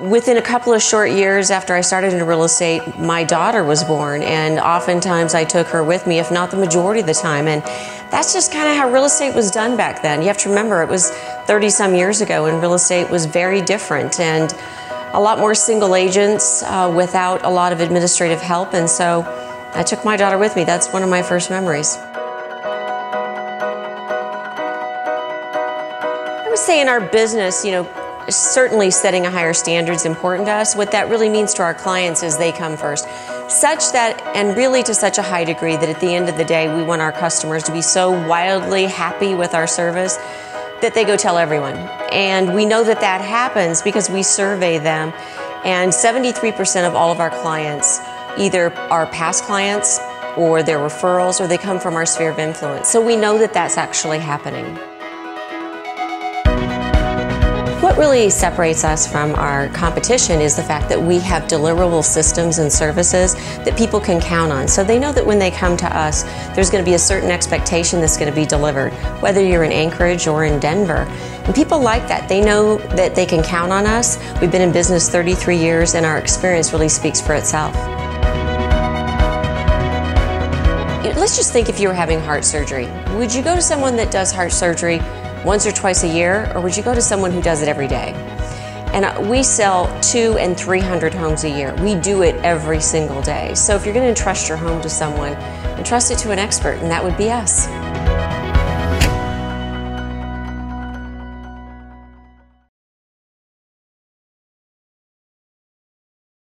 Within a couple of short years after I started in real estate, my daughter was born, and oftentimes I took her with me, if not the majority of the time. And that's just kind of how real estate was done back then. You have to remember, it was 30 some years ago, and real estate was very different. And a lot more single agents uh, without a lot of administrative help. And so I took my daughter with me. That's one of my first memories. I would say in our business, you know, certainly setting a higher standard is important to us. What that really means to our clients is they come first. Such that, and really to such a high degree, that at the end of the day, we want our customers to be so wildly happy with our service that they go tell everyone. And we know that that happens because we survey them. And 73% of all of our clients either are past clients or they're referrals or they come from our sphere of influence. So we know that that's actually happening. What really separates us from our competition is the fact that we have deliverable systems and services that people can count on. So they know that when they come to us, there's going to be a certain expectation that's going to be delivered, whether you're in Anchorage or in Denver. And people like that. They know that they can count on us. We've been in business 33 years, and our experience really speaks for itself. Let's just think if you were having heart surgery. Would you go to someone that does heart surgery once or twice a year, or would you go to someone who does it every day? And uh, we sell two and 300 homes a year. We do it every single day. So if you're going to entrust your home to someone, entrust it to an expert, and that would be us.